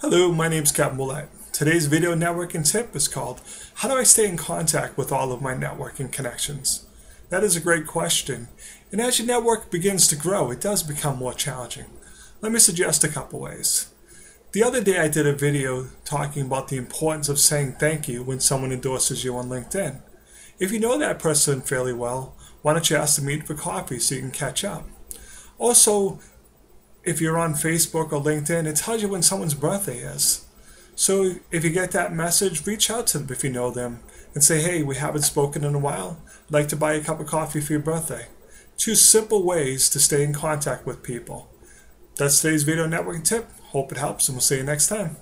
Hello, my name is Kevin Willett. Today's video networking tip is called How Do I Stay in Contact with All of My Networking Connections? That is a great question. And as your network begins to grow, it does become more challenging. Let me suggest a couple ways. The other day I did a video talking about the importance of saying thank you when someone endorses you on LinkedIn. If you know that person fairly well, why don't you ask to meet for coffee so you can catch up? Also, if you're on Facebook or LinkedIn, it tells you when someone's birthday is. So if you get that message, reach out to them if you know them and say, hey, we haven't spoken in a while. I'd like to buy a cup of coffee for your birthday. Two simple ways to stay in contact with people. That's today's video networking tip. Hope it helps, and we'll see you next time.